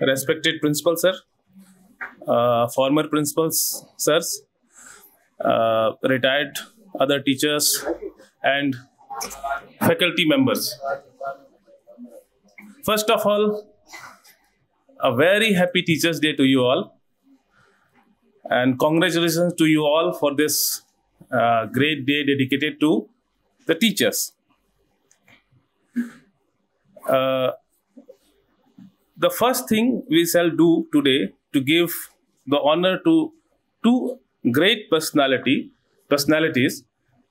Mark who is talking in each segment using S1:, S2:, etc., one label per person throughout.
S1: respected principal sir, uh, former principals sirs, uh, retired other teachers, and faculty members. First of all, a very happy Teachers' Day to you all, and congratulations to you all for this uh, great day dedicated to the teachers. Uh, the first thing we shall do today to give the honor to two great personality personalities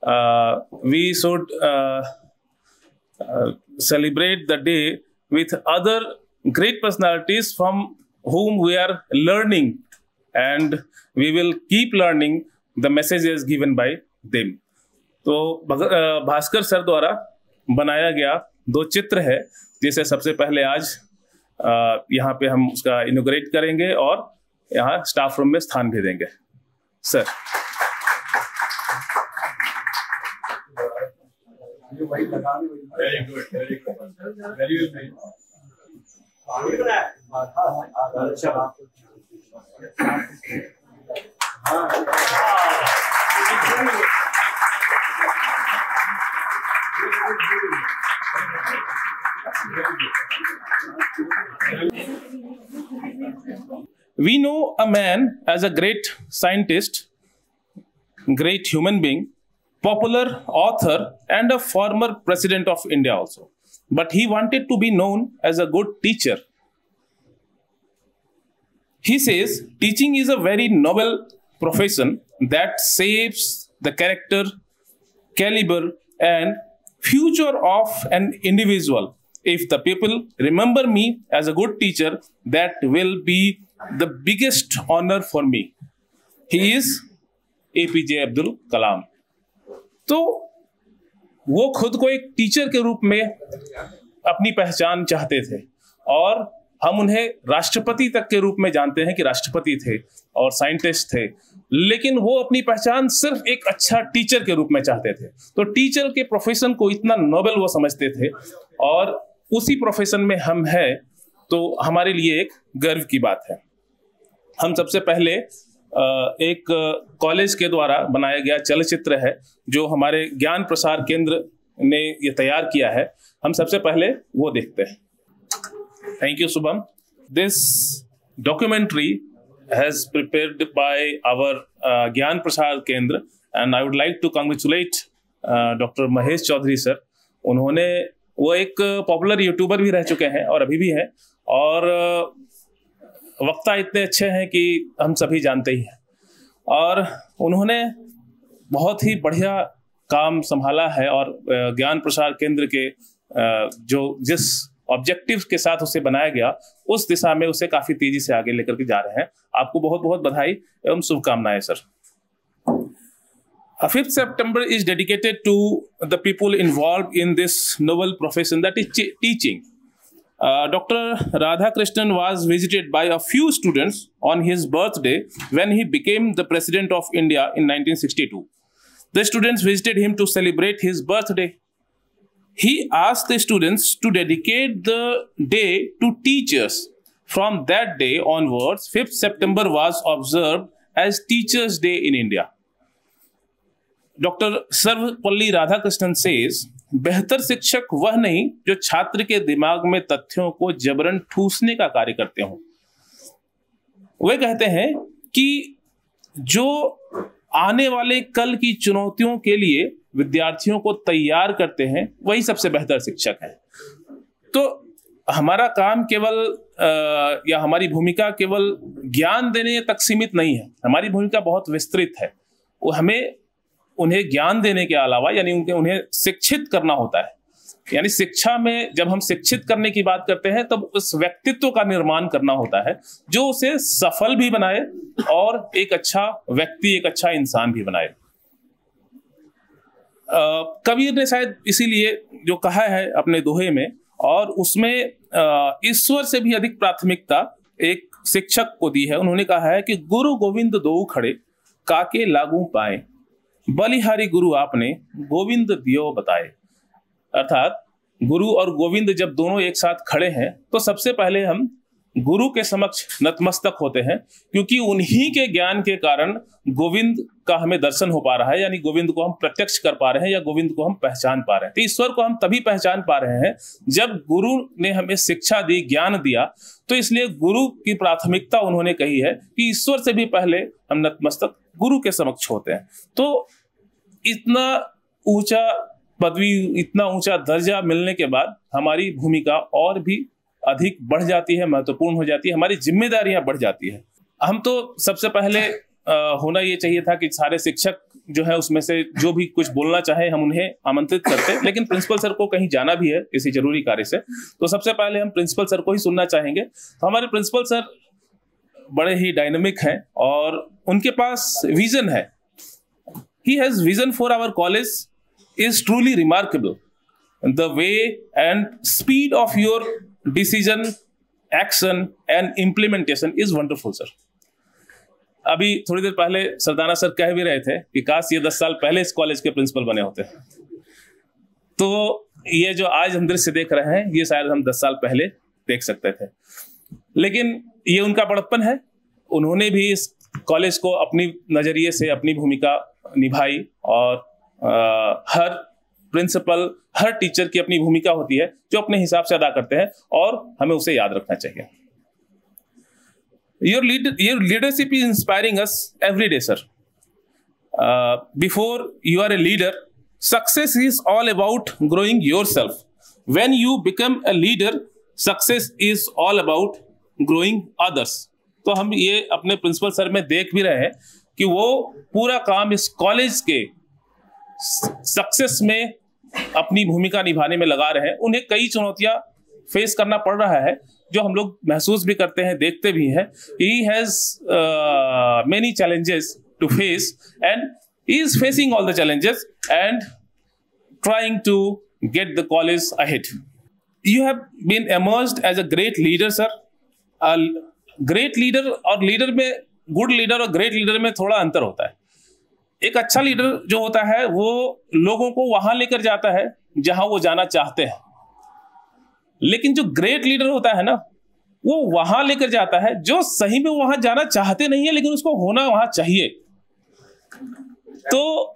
S1: uh, we should uh, uh, celebrate the day with other great personalities from whom we are learning and we will keep learning the messages given by them तो अ, Bhaskar sir द्वारा बनाया गया दो चित्र है जिसे सबसे पहले आज अ, यहाँ पे हम उसका इनोग्रेट करेंगे और यहाँ स्टाफ रूम में स्थान भी देंगे। Sir
S2: Very good,
S1: We know a man as a great scientist, great human being, popular author, and a former president of India also. But he wanted to be known as a good teacher. He says teaching is a very noble profession that shapes the character, caliber, and future of an individual. If the people remember me as a good teacher, that will be the biggest honor for me. He is APJ Abdul Kalam तो वो खुद को एक teacher के रूप में अपनी पहचान चाहते थे और हम उन्हें राष्ट्रपति तक के रूप में जानते हैं कि राष्ट्रपति थे और साइंटिस्ट थे। लेकिन वो अपनी पहचान सिर्फ़ एक अच्छा टीचर के रूप में चाहते थे। तो टीचर के प्रोफेशन को इतना नोबल वो समझते थे और उसी प्रोफेशन में हम है तो हमारे लिए एक गर्व की बात है। हम सबसे पहले एक कॉलेज के द्वारा बनाया गया चलचित्र है, जो हमारे ज्ञान प्रसार केंद्र ने ये तैयार किया है। हम सबसे पहले वो देखते हैं। Thank you Shubham. This documentary has prepared by our Gyan Prasar Kendra and I would like to congratulate doctor Mahesh Chaudhary sir उन्होंने वो एक पॉपुलर यूट्यूबर भी रह चुके हैं और अभी भी हैं और वक्ता इतने अच्छे हैं कि हम सभी जानते ही हैं। और उन्होंने बहुत ही बढ़िया काम संभाला है और ज्ञान प्रसार केंद्र के जो जिस ऑब्जेक्टिव के साथ उसे बनाया गया, उस दिशा में उसे काफ़ी तेज़ी से आगे लेकर के जा रहे हैं। आपको बहुत बहुत बधाई एवं शुभकामनाएँ, sir. A fifth September is dedicated to the people involved in this novel profession that is teaching. Uh, Dr. Radhakrishnan was visited by a few students on his birthday when he became the President of India in 1962. The students visited him to celebrate his birthday. He asked the students to dedicate the day to teachers. From that day onwards, 5th September was observed as Teachers' Day in India. Doctor Sarvepalli Radhakrishnan says बेहतर शिक्षक वह नहीं जो छात्र के दिमाग में तथ्यों को जबरन ठूसने का कार्य करते हों। वे कहते हैं कि जो आने वाले कल की चुनौतियों के लिए विद्यार्थियों को तैयार करते हैं, वही सबसे बेहतर शिक्षक है। तो हमारा काम केवल या हमारी भूमिका केवल ज्ञान देने तक सीमित नहीं है। हमारी भूमिका बहुत विस्तृत है। वो हमें उन्हें ज्ञान देने के अलावा, यानी उनके, उन्हें शिक्षित करना होता है। यानी शिक्षा में जब हम शिक्षित करने की बात करते हैं, तब उस व्यक्तित्व का निर्माण करना होता है, जो उसे सफल भी बनाए और एक अच्छा व्यक्ति, एक अच्छा इंसान भी बनाए। कबीर ने शायद इसीलिए जो कहा है अपने दोहे में, और उसमें ईश्वर से भी अधिक प्राथमिकता एक शिक्षक को दी है। उन्होंने कहा है कि, गुरु गोविंद दो खड़े, काके लागू पाए। बलिहारी गुरु आपने गोविंद दियो बताए। अर्थात, गुरु और गोविंद जब दोनों एक साथ खड़े हैं तो सबसे पहले हम गुरु के समक्ष नतमस्तक होते हैं, क्योंकि उन्हीं के ज्ञान के कारण गोविंद का हमें दर्शन हो पा रहा है, यानी गोविंद को हम प्रत्यक्ष कर पा रहे हैं या गोविंद को हम पहचान पा रहे हैं। तो ईश्वर को हम तभी पहचान पा रहे हैं जब गुरु ने हमें शिक्षा दी, ज्ञान दिया। तो इसलिए गुरु की प्राथमिकता उन्होंने कही है कि ईश्वर से भी पहले हम नतमस्तक गुरु के समक्ष होते हैं। तो इतना ऊँचा पदवी इतना ऊँचा दर्जा मिलने के बाद हमारी भूमिका और भी अधिक बढ़ जाती है महत्वपूर्ण हो जाती है हमारी जिम्मेदारियाँ बढ़ जाती है। हम तो सबसे पहले आ, होना ये चाहिए था कि सारे शिक्षक जो है उसमें से जो भी कुछ बोलना चाहे हम उन्हें आमंत्रित करते लेकिन प्रिंसिपल सर को कहीं जाना भी है किसी ज़रूरी कार्य से तो सबसे पहले हम प्रिंसिपल सर को ही सुनना चाहेंगे। तो हमारे प्रिंसिपल सर बड़े ही डायनेमिक हैं और उनके पास विजन है। He has vision for our college is truly remarkable the way and speed of your decision action and implementation is wonderful sir अभी थोड़ी देर पहले सरदाना सर कह भी रहे थे कि काश ये दस साल पहले इस कॉलेज के प्रिंसिपल बने होते। तो ये जो आज हम दृश्य देख रहे हैं, ये शायद हम दस साल पहले देख सकते थे। लेकिन ये उनका बड़प्पन है। उन्होंने भी इस कॉलेज को अपनी नज़रिए से अपनी भूमिका निभाई और आ, हर प्रिंसिपल हर टीचर की अपनी भूमिका होती है जो अपने हिसाब से अदा करते हैं और हमें उसे याद रखना चाहिए। Your leader your leadership is inspiring us every day sir before you are a leader success is all about growing yourself when you become a leader success is all about growing others तो हम ये अपने principal sir में देख भी रहे हैं कि वो पूरा काम इस कॉलेज के सक्सेस में अपनी भूमिका निभाने में लगा रहे हैं। उन्हें कई चुनौतियाँ फेस करना पड़ रहा है, जो हम लोग महसूस भी करते हैं, देखते भी हैं। He has many challenges to face and is facing all the challenges and trying to get the college ahead you have been emerged as a great leader sir great leader और लीडर में good leader और great leader में थोड़ा अंतर होता है। एक अच्छा लीडर जो होता है, वो लोगों को वहाँ लेकर जाता है, जहाँ वो जाना चाहते हैं। लेकिन जो ग्रेट लीडर होता है ना, वो वहाँ लेकर जाता है, जो सही में वहाँ जाना चाहते नहीं है, लेकिन उसको होना वहाँ चाहिए। तो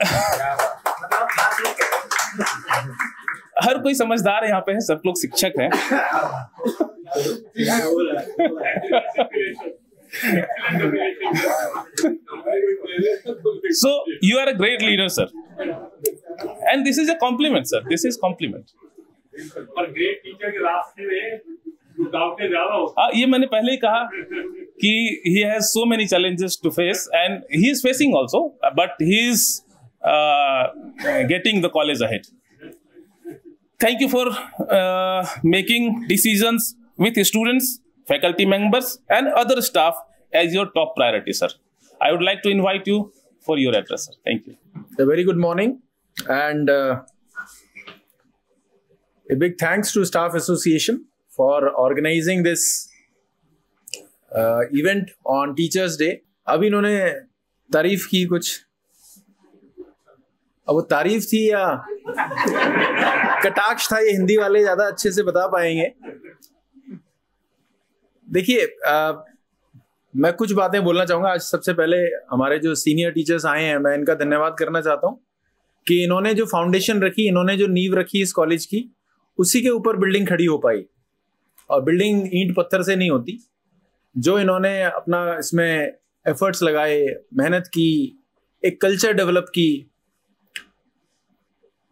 S1: हर कोई समझदार यहाँ पे है सब लोग शिक्षक हैं। So you are a great leader sir and this is a compliment sir this is compliment हाँ। ये मैंने पहले ही कहा कि he has so many challenges to face and he is facing also but he is getting the college ahead thank you for uh, making decisions with students faculty members and other staff as your top priority sir i would like to invite you for your address sir thank you
S3: A very good morning, and uh, a big thanks to Staff Association for organizing this uh, event on Teachers Day. अब इन्होंने तारीफ की कुछ अब वो तारीफ़ थी या कटाक्ष था, ये हिंदी वाले ज़्यादा अच्छे से बता पाएँगे। देखिए मैं कुछ बातें बोलना चाहूँगा। आज सबसे पहले हमारे जो सीनियर टीचर्स आए हैं, मैं इनका धन्यवाद करना चाहता हूँ कि इन्होंने जो फाउंडेशन रखी, इन्होंने जो नींव रखी इस कॉलेज की, उसी के ऊपर बिल्डिंग खड़ी हो पाई। और बिल्डिंग ईंट पत्थर से नहीं होती। जो इन्होंने अपना इसमें एफर्ट्स लगाए, मेहनत की, एक कल्चर डेवलप की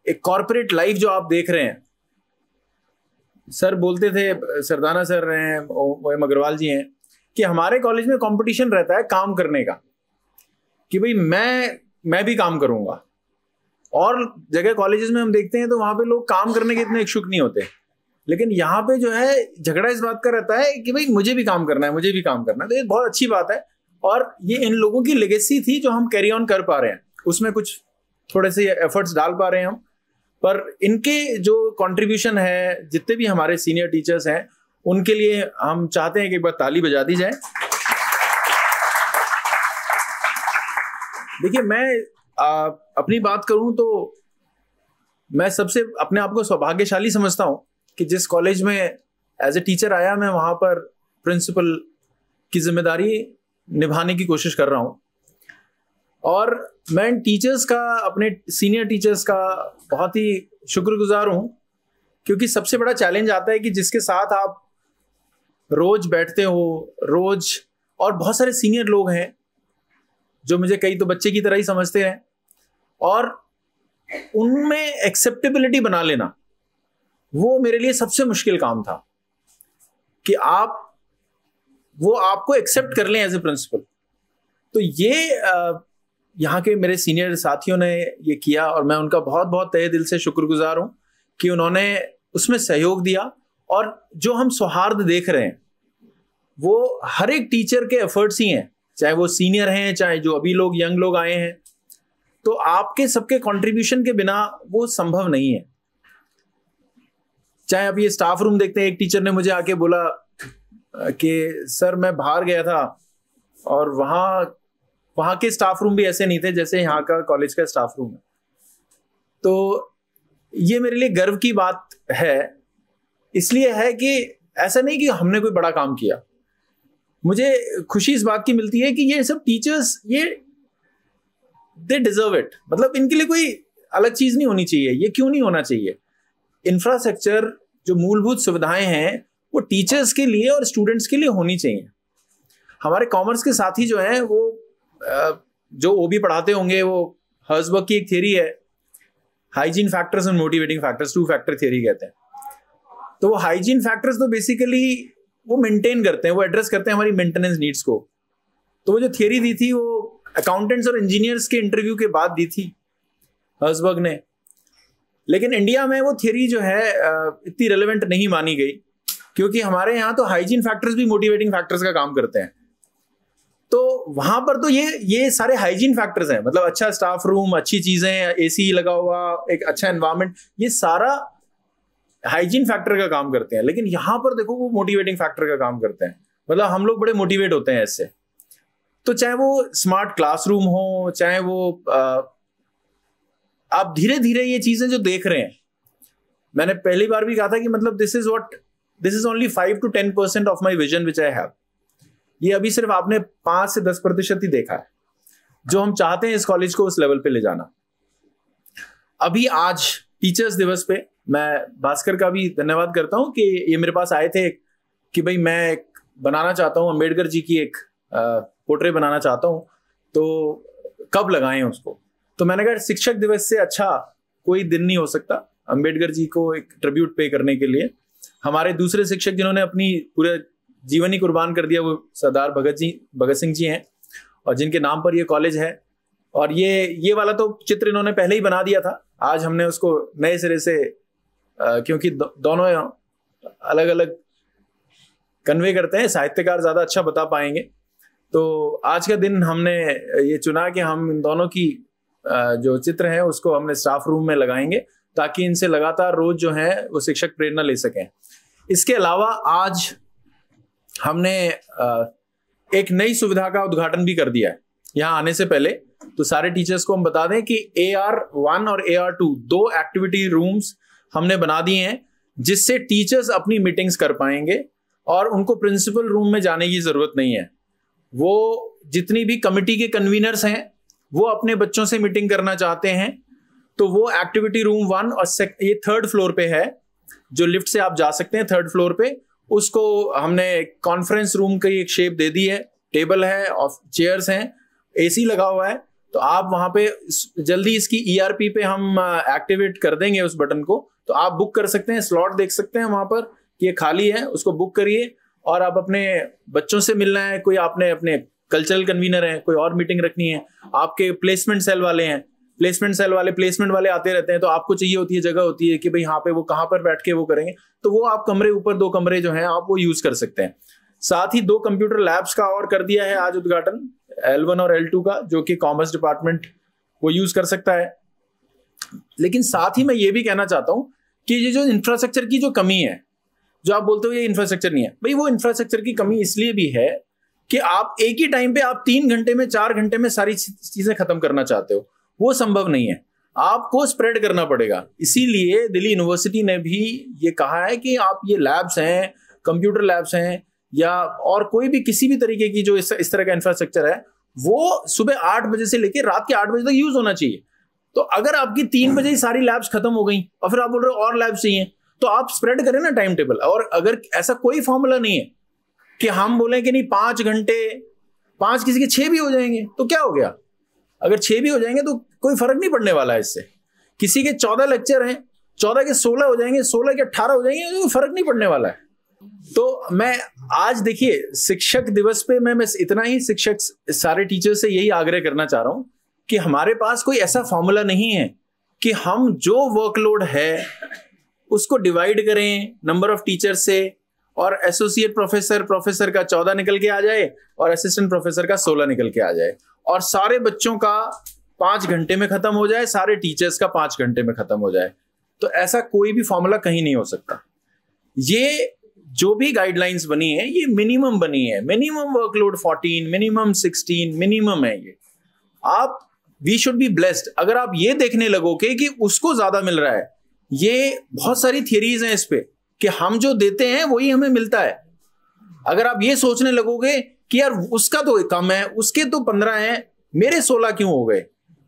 S3: एक कॉरपोरेट लाइफ जो आप देख रहे हैं। सर बोलते थे, सरदाना सर हैं, ओ एम अग्रवाल जी हैं, कि हमारे कॉलेज में कंपटीशन रहता है काम करने का, कि भाई मैं मैं भी काम करूँगा। और जगह कॉलेजेस में हम देखते हैं तो वहाँ पे लोग काम करने के इतने इच्छुक नहीं होते। लेकिन यहाँ पे जो है, झगड़ा इस बात का रहता है कि भाई मुझे भी काम करना है, मुझे भी काम करना है। तो ये बहुत अच्छी बात है। और ये इन लोगों की लेगेसी थी जो हम कैरी ऑन कर पा रहे हैं। उसमें कुछ थोड़े से एफर्ट्स डाल पा रहे हैं हम। पर इनके जो कंट्रीब्यूशन है जितने भी हमारे सीनियर टीचर्स हैं उनके लिए हम चाहते हैं कि एक बार ताली बजा दी जाए। देखिए मैं आ, अपनी बात करूँ तो मैं सबसे अपने आप को सौभाग्यशाली समझता हूँ कि जिस कॉलेज में एज ए टीचर आया मैं वहाँ पर प्रिंसिपल की ज़िम्मेदारी निभाने की कोशिश कर रहा हूँ। और मैं टीचर्स का, अपने सीनियर टीचर्स का बहुत ही शुक्रगुजार हूँ, क्योंकि सबसे बड़ा चैलेंज आता है कि जिसके साथ आप रोज बैठते हो, रोज, और बहुत सारे सीनियर लोग हैं, जो मुझे कई तो बच्चे की तरह ही समझते हैं, और उनमें एक्सेप्टेबिलिटी बना लेना, वो मेरे लिए सबसे मुश्किल काम था, कि आप, वो आपको एक्सेप्ट कर लें एज ए प्रिंसिपल तो ये यहाँ के मेरे सीनियर साथियों ने ये किया और मैं उनका बहुत बहुत तहे दिल से शुक्रगुजार हूँ कि उन्होंने उसमें सहयोग दिया और जो हम सौहार्द देख रहे हैं, वो हर एक टीचर के एफर्ट्स ही हैं, चाहे वो सीनियर हैं, चाहे जो अभी लोग यंग लोग आए हैं तो आपके सबके कंट्रीब्यूशन के बिना वो संभव नहीं है। चाहे आप ये स्टाफ रूम देखते हैं, एक टीचर ने मुझे आके बोला कि, सर, मैं बाहर गया था और वहाँ वहाँ के स्टाफ रूम भी ऐसे नहीं थे जैसे यहाँ का कॉलेज का स्टाफ रूम है। तो ये मेरे लिए गर्व की बात है। इसलिए है कि ऐसा नहीं कि हमने कोई बड़ा काम किया। मुझे खुशी इस बात की मिलती है कि ये सब टीचर्स ये दे डिजर्व इट मतलब इनके लिए कोई अलग चीज़ नहीं होनी चाहिए। ये क्यों नहीं होना चाहिए? इंफ्रास्ट्रक्चर जो मूलभूत सुविधाएँ हैं, वो टीचर्स के लिए और स्टूडेंट्स के लिए होनी चाहिए। हमारे कॉमर्स के साथी जो हैं, वो जो ओ भी पढ़ाते होंगे, वो हर्सबर्ग की एक थियरी है। Hygiene factors and motivating factors two factor theory कहते हैं। तो वो हाइजीन फैक्टर्स तो बेसिकली वो मेंटेन करते हैं, वो एड्रेस करते हैं हमारी मेंटेनेंस नीड्स को। तो वो जो थियरी दी थी, वो अकाउंटेंट्स और इंजीनियर्स के इंटरव्यू के बाद दी थी हर्सबर्ग ने। लेकिन इंडिया में वो थियरी जो है इतनी रेलिवेंट नहीं मानी गई, क्योंकि हमारे यहाँ तो हाइजीन फैक्टर्स भी मोटिवेटिंग फैक्टर्स का काम करते हैं। तो वहाँ पर तो ये ये सारे हाइजीन फैक्टर्स हैं। मतलब अच्छा स्टाफ रूम अच्छी चीज़ें एसी लगा हुआ, एक अच्छा एनवायरमेंट ये सारा हाइजीन फैक्टर का काम करते हैं। लेकिन यहाँ पर देखो, वो मोटिवेटिंग फैक्टर का काम करते हैं। मतलब हम लोग बड़े मोटिवेट होते हैं इससे। तो चाहे वो स्मार्ट क्लासरूम हो, चाहे वो आप धीरे धीरे ये चीज़ें जो देख रहे हैं। मैंने पहली बार भी कहा था कि मतलब this is what this is only five to ten percent of my vision which I have ये अभी सिर्फ़ आपने पाँच से दस प्रतिशत ही देखा है। जो हम चाहते हैं इस कॉलेज को उस लेवल पे ले जाना। अभी आज टीचर्स दिवस पे मैं भास्कर का भी धन्यवाद करता हूँ कि ये मेरे पास आए थे कि भाई मैं एक बनाना चाहता हूँ अंबेडकर जी की एक पोर्ट्रे बनाना चाहता हूँ। तो कब लगाएँ उसको? तो मैंने कहा, शिक्षक दिवस से अच्छा कोई दिन नहीं हो सकता अंबेडकर जी को एक ट्रिब्यूट पे करने के लिए। हमारे दूसरे शिक्षक जिन्होंने अपनी पूरे जीवन ही कुर्बान कर दिया वो सरदार भगत जी भगत सिंह जी हैं और जिनके नाम पर ये कॉलेज है। और ये ये वाला तो चित्र इन्होंने पहले ही बना दिया था। आज हमने उसको नए सिरे से आ, क्योंकि दो, दोनों अलग अलग कन्वे करते हैं साहित्यकार ज़्यादा अच्छा बता पाएँगे। तो आज का दिन हमने ये चुना कि हम इन दोनों की जो चित्र है उसको हमने स्टाफ रूम में लगाएँगे ताकि इनसे लगातार रोज जो है वो शिक्षक प्रेरणा ले सकें। इसके अलावा आज हमने एक नई सुविधा का उद्घाटन भी कर दिया है। यहाँ आने से पहले तो सारे टीचर्स को हम बता दें कि ए आर वन और ए आर टू दो एक्टिविटी रूम्स हमने बना दिए हैं, जिससे टीचर्स अपनी मीटिंग्स कर पाएँगे और उनको प्रिंसिपल रूम में जाने की ज़रूरत नहीं है। वो जितनी भी कमिटी के कन्वीनर्स हैं, वो अपने बच्चों से मीटिंग करना चाहते हैं तो वो एक्टिविटी रूम वन और ये थर्ड फ्लोर पे है, जो लिफ्ट से आप जा सकते हैं थर्ड फ्लोर पे। उसको हमने कॉन्फ्रेंस रूम की एक शेप दे दी है। टेबल है और चेयर्स हैं एसी लगा हुआ है। तो आप वहाँ पे जल्दी इसकी ईआरपी e पे हम एक्टिवेट कर देंगे उस बटन को। तो आप बुक कर सकते हैं स्लॉट देख सकते हैं वहाँ पर कि ये खाली है, उसको बुक करिए। और आप अपने बच्चों से मिलना है, कोई आपने अपने कल्चरल कन्वीनर है, कोई और मीटिंग रखनी है, आपके प्लेसमेंट सेल वाले हैं प्लेसमेंट सेल वाले प्लेसमेंट वाले आते रहते हैं तो आपको चाहिए होती है, जगह होती है कि भाई यहाँ पे वो कहाँ पर बैठ के वो करेंगे तो वो आप कमरे ऊपर, दो कमरे जो हैं, आप वो यूज़ कर सकते हैं। साथ ही दो कंप्यूटर लैब्स का और कर दिया है आज उद्घाटन एल और एल का, जो कि कॉमर्स डिपार्टमेंट वो यूज़ कर सकता है। लेकिन साथ ही मैं ये भी कहना चाहता हूँ कि ये जो इंफ्रास्ट्रक्चर की जो कमी है, जो आप बोलते हो ये इंफ्रास्ट्रक्चर नहीं है, भाई वो इंफ्रास्ट्रक्चर की कमी इसलिए भी है कि आप एक ही टाइम पे आप तीन घंटे में, चार घंटे में सारी चीज़ें खत्म करना चाहते हो। वो संभव नहीं है। आपको स्प्रेड करना पड़ेगा। इसीलिए दिल्ली यूनिवर्सिटी ने भी ये कहा है कि आप ये लैब्स हैं कंप्यूटर लैब्स हैं या और कोई भी किसी भी तरीके की जो इस, इस तरह का इंफ्रास्ट्रक्चर है वो सुबह आठ बजे से लेकर रात के आठ बजे तक यूज़ होना चाहिए। तो अगर आपकी तीन बजे ही सारी लैब्स खत्म हो गई और फिर आप बोल रहे हो और लैब्स चाहिए तो आप स्प्रेड करें ना टाइम टेबल और अगर ऐसा कोई फॉर्मूला नहीं है कि हम बोलें कि नहीं पाँच घंटे पाँच किसी के छह भी हो जाएँगे तो क्या हो गया? अगर छह भी हो जाएँगे तो कोई फ़र्क नहीं पड़ने वाला है इससे। किसी के चौदह लेक्चर हैं, चौदह के सोलह हो जाएँगे, सोलह के अट्ठारह हो जाएँगे तो फ़र्क नहीं पड़ने वाला है। तो मैं आज देखिए, शिक्षक दिवस पे मैं बस इतना ही शिक्षक सारे टीचर से यही आग्रह करना चाह रहा हूँ कि हमारे पास कोई ऐसा फॉर्मूला नहीं है कि हम जो वर्कलोड है, उसको डिवाइड करें नंबर ऑफ़ टीचर से और एसोसिएट प्रोफेसर प्रोफेसर का चौदह निकल के आ जाए और असिस्टेंट प्रोफेसर का सोलह निकल के आ जाए। और सारे बच्चों का पाँच घंटे में खत्म हो जाए, सारे टीचर्स का पाँच घंटे में खत्म हो जाए। तो ऐसा कोई भी फॉर्मूला कहीं नहीं हो सकता। ये जो भी गाइडलाइंस बनी है, ये मिनिमम बनी है। मिनिमम वर्कलोड 14 मिनिमम 16 मिनिमम है ये। आप वी शुड बी ब्लेस्ड अगर आप ये देखने लगोगे कि उसको ज़्यादा मिल रहा है, ये बहुत सारी थियरीज हैं इस पे कि हम जो देते हैं, वही हमें मिलता है। अगर आप ये सोचने लगोगे कि यार उसका तो कम है, उसके तो पंद्रह है, मेरे सोलह क्यों हो गए?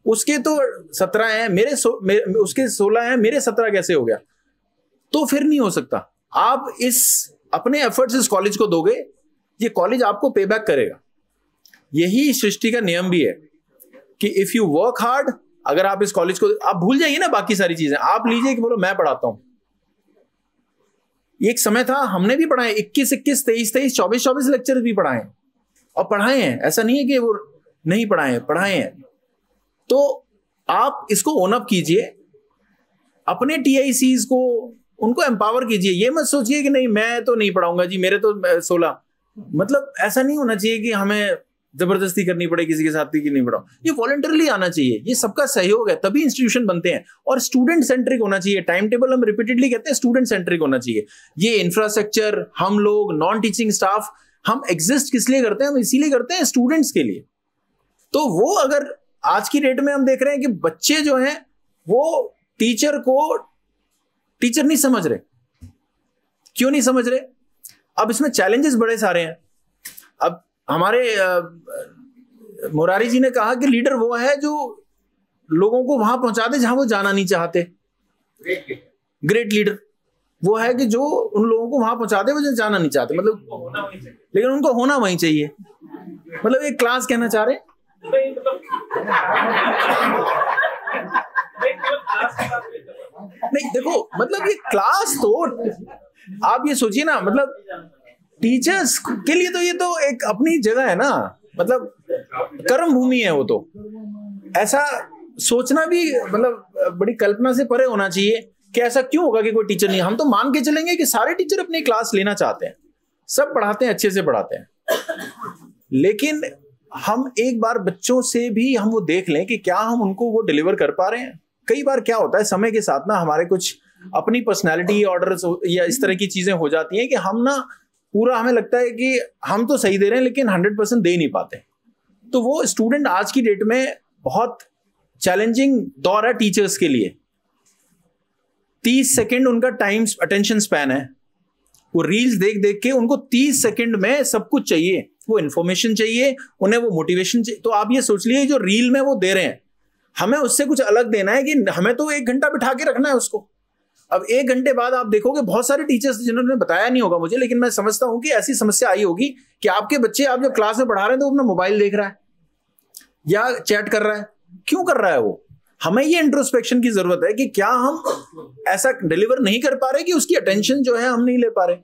S3: उसके तो सत्रह हैं मेरे, सो, मेरे उसके सोलह है मेरे सत्रह कैसे हो गया? तो फिर नहीं हो सकता। आप इस अपने एफर्ट्स इस कॉलेज को दोगे ये कॉलेज आपको पे बैक करेगा। यही सृष्टि का नियम भी है कि इफ़ यू वर्क हार्ड अगर आप इस कॉलेज को आप भूल जाइए ना बाकी सारी चीज़ें। आप लीजिए कि बोलो मैं पढ़ाता हूँ। एक समय था हमने भी पढ़ाए इक्कीस इक्कीस तेईस तेईस चौबीस चौबीस लेक्चर भी पढ़ाए। और पढ़ाए हैं। ऐसा नहीं है कि वो नहीं पढ़ाए हैं पढ़ाए हैं। तो आप इसको ओन अप कीजिए, अपने टी को, उनको एम्पावर कीजिए। ये मत सोचिए कि नहीं, मैं तो नहीं पढ़ाऊँगा जी, मेरे तो सोलह। मतलब ऐसा नहीं होना चाहिए कि हमें ज़बरदस्ती करनी पड़े, किसी के साथ कि नहीं पढ़ाओ ये वॉलंटरली आना चाहिए। ये सबका सहयोग है, तभी इंस्टीट्यूशन बनते हैं। और स्टूडेंट सेंट्रिक होना चाहिए। टाइम टेबल हम रिपीटेडली कहते हैं स्टूडेंट सेंट्रिक होना चाहिए। ये इंफ्रास्ट्रक्चर हम लोग नॉन टीचिंग स्टाफ हम एग्जिस्ट किस लिए करते हैं? हम इसीलिए करते हैं स्टूडेंट्स के लिए। तो वो अगर आज की डेट में हम देख रहे हैं कि बच्चे जो हैं वो टीचर को टीचर नहीं समझ रहे। क्यों नहीं समझ रहे? अब इसमें चैलेंजेस बड़े सारे हैं। अब हमारे मुरारी जी ने कहा कि लीडर वो है जो लोगों को वहाँ पहुँचा दे जहाँ वो जाना नहीं चाहते। ग्रेट लीडर वो है कि जो उन लोगों को वहाँ पहुँचा दे वो जो जाना नहीं चाहते। मतलब लेकिन उनको होना वहीं चाहिए। मतलब एक क्लास कहना चाह रहे नहीं, देखो मतलब ये क्लास तो आप ये सोचिए ना मतलब टीचर्स के लिए तो ये तो एक अपनी जगह है ना मतलब कर्म भूमि है वो तो। ऐसा सोचना भी मतलब बड़ी कल्पना से परे होना चाहिए कि ऐसा क्यों होगा कि कोई टीचर नहीं हम तो मान के चलेंगे कि सारे टीचर अपनी क्लास लेना चाहते हैं, सब पढ़ाते हैं, अच्छे से पढ़ाते हैं। लेकिन हम एक बार बच्चों से भी हम वो देख लें कि क्या हम उनको वो डिलीवर कर पा रहे हैं। कई बार क्या होता है, समय के साथ ना हमारे कुछ अपनी पर्सनैलिटी ऑर्डर या इस तरह की चीज़ें हो जाती हैं कि हम ना पूरा हमें लगता है कि हम तो सही दे रहे हैं लेकिन हंड्रेड परसेंट दे नहीं पाते। तो वो स्टूडेंट आज की डेट में बहुत चैलेंजिंग दौर है टीचर्स के लिए। तीस सेकेंड उनका टाइम अटेंशन स्पैन है। वो रील्स देख देख के उनको तीस सेकेंड में सब कुछ चाहिए। वो इन्फॉर्मेशन चाहिए, उन्हें वो मोटिवेशन चाहिए। तो आप ये सोच लिए जो रील में वो दे रहे हैं, हमें उससे कुछ अलग देना है कि हमें तो एक घंटा बिठा के रखना है उसको। अब एक घंटे बाद आप देखोगे, बहुत सारे टीचर्स जिन्होंने बताया नहीं होगा मुझे, लेकिन मैं समझता हूँ कि ऐसी समस्या आई होगी कि आपके बच्चे आप जब क्लास में पढ़ा रहे हैं तो अपना मोबाइल देख रहा है, या चैट कर रहा है। क्यों कर रहा है वो? हमें ये इंट्रोस्पेक्शन की ज़रूरत है कि क्या हम ऐसा डिलीवर नहीं कर पा रहे कि उसकी अटेंशन जो है हम नहीं ले पा रहे।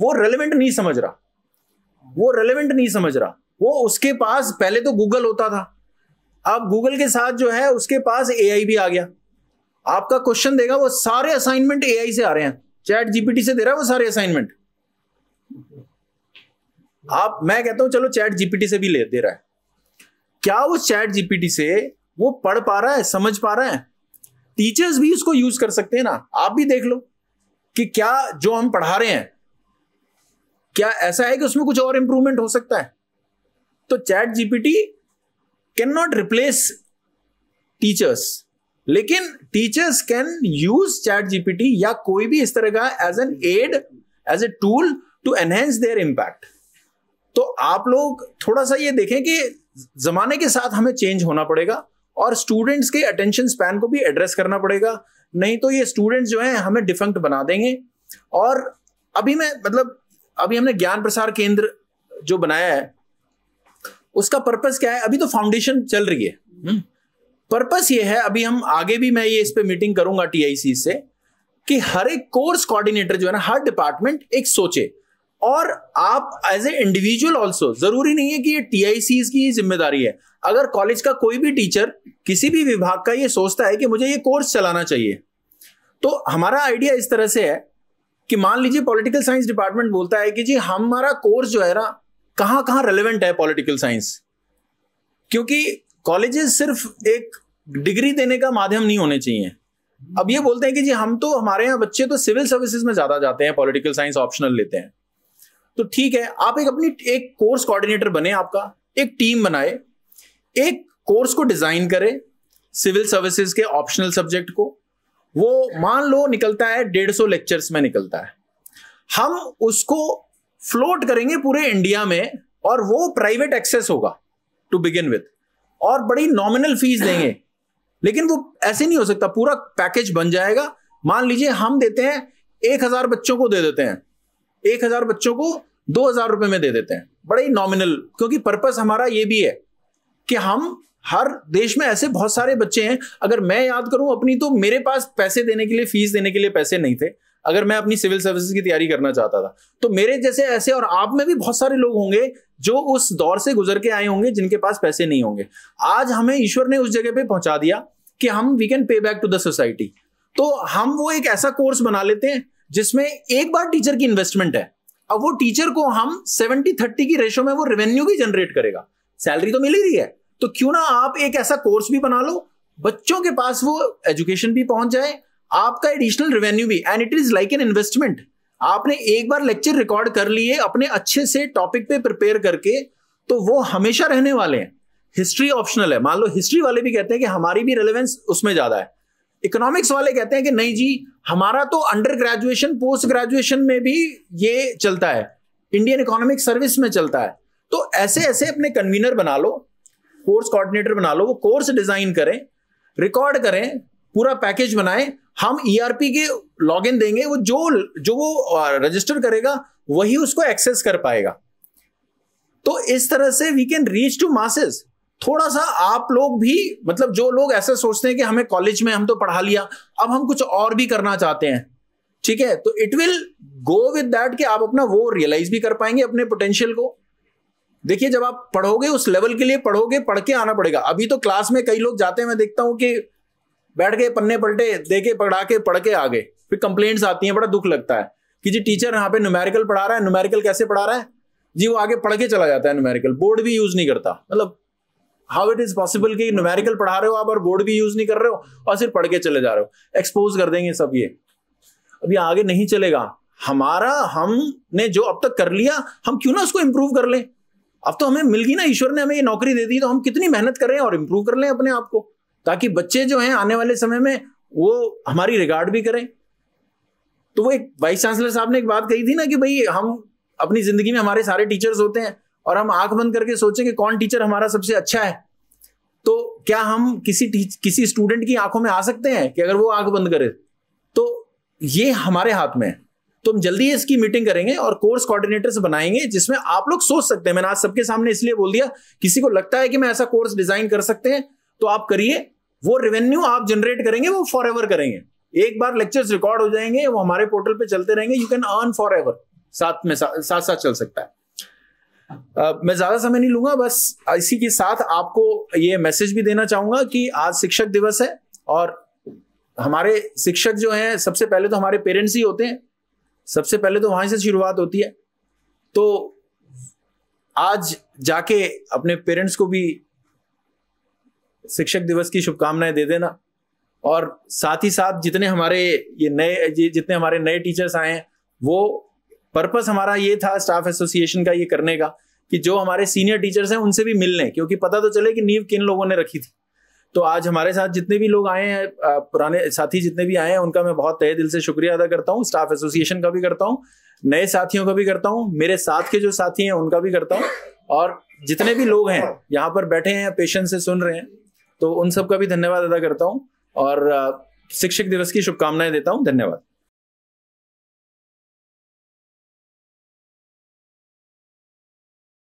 S3: वो रेलिवेंट नहीं समझ रहा। वो रेलिवेंट नहीं समझ रहा। वो उसके पास, पहले तो गूगल होता था। अब गूगल के साथ जो है, उसके पास एआई भी आ गया। आपका क्वेश्चन देगा, वो सारे असाइनमेंट एआई से आ रहे हैं। चैट जीपीटी से दे रहा है वो सारे असाइनमेंट आप, मैं कहता हूँ, चलो चैट जीपीटी से भी ले, दे रहा है। क्या वो चैट जीपीटी से वो पढ़ पा रहा है, समझ पा रहा है? टीचर्स भी उसको यूज़ कर सकते हैं ना। आप भी देख लो कि क्या जो हम पढ़ा रहे हैं क्या ऐसा है कि उसमें कुछ और इंप्रूवमेंट हो सकता है? तो ChatGPT can not replace teachers लेकिन teachers can use ChatGPT या कोई भी इस तरह का as an aid as a tool to enhance their impact तो आप लोग थोड़ा सा ये देखें कि जमाने के साथ हमें चेंज होना पड़ेगा और स्टूडेंट्स के अटेंशन स्पैन को भी एड्रेस करना पड़ेगा। नहीं तो ये स्टूडेंट्स जो हैं हमें डिफंक्ट बना देंगे। और अभी मैं मतलब अभी हमने ज्ञान प्रसार केंद्र जो बनाया है, उसका पर्पस क्या है? अभी तो फाउंडेशन चल रही है। पर्पस ये है, अभी हम आगे भी मैं ये इस पे मीटिंग करूँगा टीआईसी से, कि हर एक कोर्स कोऑर्डिनेटर जो है ना, हर डिपार्टमेंट एक सोचे। और आप एज ए इंडिविजुअल ऑल्सो ज़रूरी नहीं है कि ये टीआईसी की ज़िम्मेदारी है। अगर कॉलेज का कोई भी टीचर किसी भी विभाग का ये सोचता है कि मुझे ये कोर्स चलाना चाहिए तो हमारा आइडिया इस तरह से है कि मान लीजिए पॉलिटिकल साइंस डिपार्टमेंट बोलता है कि जी, हमारा कोर्स जो है ना, कहाँ कहाँ रेलिवेंट है पॉलिटिकल साइंस क्योंकि कॉलेजेस सिर्फ़ एक डिग्री देने का माध्यम नहीं होने चाहिए। अब ये बोलते हैं कि जी, हम तो हमारे यहाँ बच्चे तो सिविल सर्विसेज़ में ज़्यादा जाते हैं पॉलिटिकल साइंस ऑप्शनल लेते हैं। तो ठीक है, आप एक अपनी एक कोर्स कोऑर्डिनेटर बने आपका, एक टीम बनाए, एक कोर्स को डिज़ाइन करे सिविल सर्विसेज़ के ऑप्शनल सब्जेक्ट को वो मान लो निकलता है, डेढ़ सौ लेक्चर्स में निकलता है। हम उसको फ्लोट करेंगे पूरे इंडिया में और वो प्राइवेट एक्सेस होगा टू बिगिन विथ और बड़ी नॉमिनल फ़ीस देंगे। लेकिन वो ऐसे नहीं हो सकता, पूरा पैकेज बन जाएगा। मान लीजिए हम देते हैं, एक हज़ार बच्चों को दे देते हैं। एक हज़ार बच्चों को दो हज़ार रुपए में दे देते हैं। बड़े ही नॉमिनल क्योंकि पर्पस हमारा ये भी है कि हम हर देश में ऐसे बहुत सारे बच्चे हैं। अगर मैं याद करूँ, अपनी तो मेरे पास पैसे देने के लिए फ़ीस देने के लिए पैसे नहीं थे। अगर मैं अपनी सिविल सर्विसेज़ की तैयारी करना चाहता था। तो मेरे जैसे ऐसे और आप में भी बहुत सारे लोग होंगे, जो उस दौर से गुजर के आए होंगे, जिनके पास पैसे नहीं होंगे। आज हमें ईश्वर ने उस जगह पे पहुँचा दिया कि हम we can pay back to the society तो हम वो एक ऐसा कोर्स बना लेते हैं, जिसमें एक बार टीचर की इन्वेस्टमेंट है। अब वो टीचर को हम सेवेंटी थर्टी की रेशो में वो रेवेन्यू भी जनरेट करेगा। सैलरी तो मिल ही रही है। तो क्यों ना आप एक ऐसा कोर्स भी बना लो, बच्चों के पास वो एजुकेशन भी पहुँच जाए, आपका एडिशनल रेवेन्यू भी and it is like an investment आपने एक बार लेक्चर रिकॉर्ड कर लिए, अपने अच्छे से टॉपिक पे प्रिपेयर करके तो वो हमेशा रहने वाले हैं। हिस्ट्री ऑप्शनल है। मान लो हिस्ट्री वाले भी कहते हैं कि हमारी भी रेलेवेंस उसमें ज़्यादा है। इकोनॉमिक्स वाले कहते हैं कि नहीं जी, हमारा तो अंडर ग्रेजुएशन पोस्ट ग्रेजुएशन में भी ये चलता है। इंडियन इकोनॉमिक सर्विस में चलता है। तो ऐसे ऐसे अपने कन्वीनर बना लो। कोर्स कोऑर्डिनेटर बना लो, वो कोर्स डिज़ाइन करें रिकॉर्ड करें, पूरा पैकेज बनाए, हम ईआरपी e के लॉगिन देंगे, वो जो जो वो रजिस्टर करेगा, वही उसको एक्सेस कर पाएगा। तो इस तरह से we can reach to masses थोड़ा सा आप लोग भी मतलब जो लोग ऐसे सोचते हैं कि हमें कॉलेज में हम तो पढ़ा लिया, अब हम कुछ और भी करना चाहते हैं। ठीक है? तो it will go with that कि आप अपना वो रियलाइज़ भी कर पाएँगे अपने पोटेंशियल को। देखिए, जब आप पढ़ोगे उस लेवल के लिए, पढ़ोगे, पढ़ के आना पड़ेगा। अभी तो क्लास में कई लोग जाते हैं, मैं देखता हूँ कि बैठ के पन्ने पलटे दे के पढ़ा के, पढ़ के आ गए। फिर कंप्लेंट्स आती हैं, बड़ा दुख लगता है कि जी टीचर यहाँ पे न्यूमेरिकल पढ़ा रहा है न्यूमेरिकल कैसे पढ़ा रहा है? जी, वो आगे पढ़ के चला जाता है न्यूमेरिकल बोर्ड भी यूज़ नहीं करता। मतलब हाउ इट इज़ पॉसिबल कि न्यूमेरिकल पढ़ा रहे हो आप और बोर्ड भी यूज़ नहीं कर रहे हो और सिर्फ़ पढ़ के चले जा रहे हो। एक्सपोज कर देंगे सब ये। अभी आगे नहीं चलेगा। हमारा, हमने जो अब तक कर लिया, हम क्यों ना उसको इंप्रूव कर लें? अब तो हमें मिल गई ना, ईश्वर ने हमें ये नौकरी दे दी तो हम कितनी मेहनत करें और इम्प्रूव कर लें अपने आप को, ताकि बच्चे जो हैं आने वाले समय में, वो हमारी रिगार्ड भी करें। तो वो एक वाइस चांसलर साहब ने एक बात कही थी ना कि भाई, हम अपनी ज़िंदगी में हमारे सारे टीचर्स होते हैं और हम आँख बंद करके सोचें कि कौन टीचर हमारा सबसे अच्छा है। तो क्या हम किसी किसी स्टूडेंट की आँखों में आ सकते हैं कि अगर वो आँख बंद करे? तो ये हमारे हाथ में है। तो हम जल्दी इसकी मीटिंग करेंगे और कोर्स कोऑर्डिनेटर्स बनाएँगे जिसमें आप लोग सोच सकते हैं। मैंने आज सबके सामने इसलिए बोल दिया किसी को लगता है कि मैं ऐसा कोर्स डिज़ाइन कर सकते हैं तो आप करिए। वो रेवेन्यू आप जनरेट करेंगे वो फॉर एवर करेंगे। एक बार लेक्चर्स रिकॉर्ड हो जाएँगे वो हमारे पोर्टल पे चलते रहेंगे। You can earn forever साथ में साथ साथ चल सकता है। Uh, मैं ज़्यादा समय नहीं लूँगा बस इसी के साथ आपको ये मैसेज भी देना चाहूँगा कि आज शिक्षक दिवस है और हमारे शिक्षक जो हैं सबसे पहले तो हमारे पेरेंट्स ही होते हैं। सबसे पहले तो वहाँ से शुरुआत होती है। तो आज जाके अपने पेरेंट्स को भी शिक्षक दिवस की शुभकामनाएँ दे देना और साथ ही साथ जितने हमारे ये नए जितने हमारे नए टीचर्स आए हैं, वो पर्पस हमारा ये था स्टाफ एसोसिएशन का ये करने का कि जो हमारे सीनियर टीचर्स हैं, उनसे भी मिल लें क्योंकि पता तो चले कि नींव किन लोगों ने रखी थी। तो आज हमारे साथ जितने भी लोग आए हैं पुराने साथी जितने भी आए हैं, उनका मैं बहुत तहे दिल से शुक्रिया अदा करता हूँ। स्टाफ एसोसिएशन का भी करता हूँ। नए साथियों का भी करता हूँ। मेरे साथ के जो साथी हैं, उनका भी करता हूँ। और जितने भी लोग हैं, यहाँ पर बैठे हैं, पेशेंट से सुन रहे हैं तो उन सब का भी धन्यवाद अदा करता हूँ। और शिक्षक दिवस की शुभकामनाएँ देता हूँ। धन्यवाद।